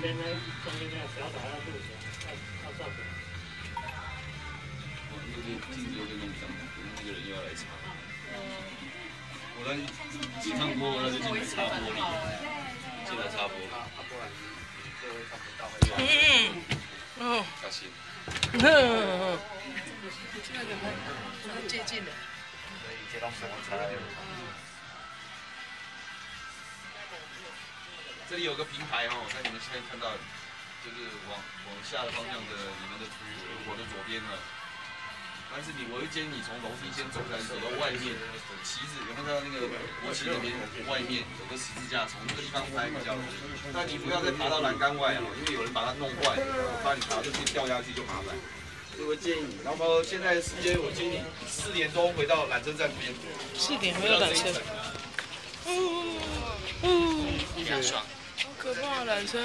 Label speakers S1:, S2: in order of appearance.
S1: 边那中间那个小岛要录起来，要要照片。
S2: 哦，又被镜子又被弄脏了，那个人又要来擦。我来洗上锅，那就进来擦玻璃，进来擦玻璃。
S3: 啊，不然就会看不到。
S4: 嗯，哦，
S2: 小心。
S4: 嗯，这个很很接近的。
S3: 所以这种摩擦。
S2: 这里有个平台哦，在你们现在看到，就是往往下的方向的你们的我的左边了。但是你，我会建议你从楼梯先走下去，走到外面，旗子有没有看到那个国旗那边外面有个十字架，从那个地方拍比较容易。但你不要再爬到栏杆外哦，因为有人把它弄坏，怕你爬出去掉下去就麻烦。所以我建议你，然后现在时间我建议你四点钟回到缆车站边。
S4: 四点回到缆车。嗯嗯，
S2: 非常爽。
S4: 好可怕，缆车。